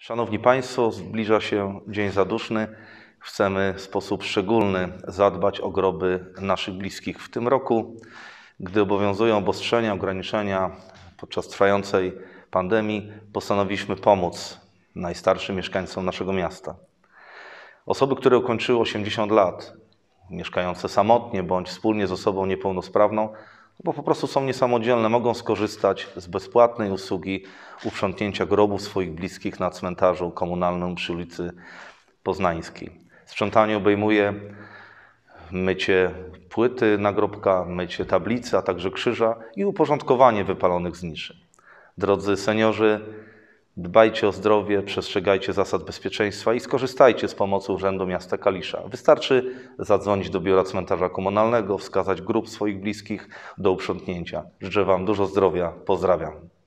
Szanowni Państwo, zbliża się Dzień Zaduszny. Chcemy w sposób szczególny zadbać o groby naszych bliskich. W tym roku, gdy obowiązują obostrzenia, ograniczenia podczas trwającej pandemii, postanowiliśmy pomóc najstarszym mieszkańcom naszego miasta. Osoby, które ukończyły 80 lat, mieszkające samotnie bądź wspólnie z osobą niepełnosprawną, bo po prostu są niesamodzielne, mogą skorzystać z bezpłatnej usługi uprzątnięcia grobów swoich bliskich na cmentarzu komunalnym przy ulicy Poznańskiej. Sprzątanie obejmuje mycie płyty nagrobka, mycie tablicy, a także krzyża i uporządkowanie wypalonych zniczy. Drodzy seniorzy, dbajcie o zdrowie, przestrzegajcie zasad bezpieczeństwa i skorzystajcie z pomocy Urzędu Miasta Kalisza. Wystarczy zadzwonić do biura cmentarza komunalnego, wskazać grób swoich bliskich do uprzątnięcia. Życzę Wam dużo zdrowia. Pozdrawiam.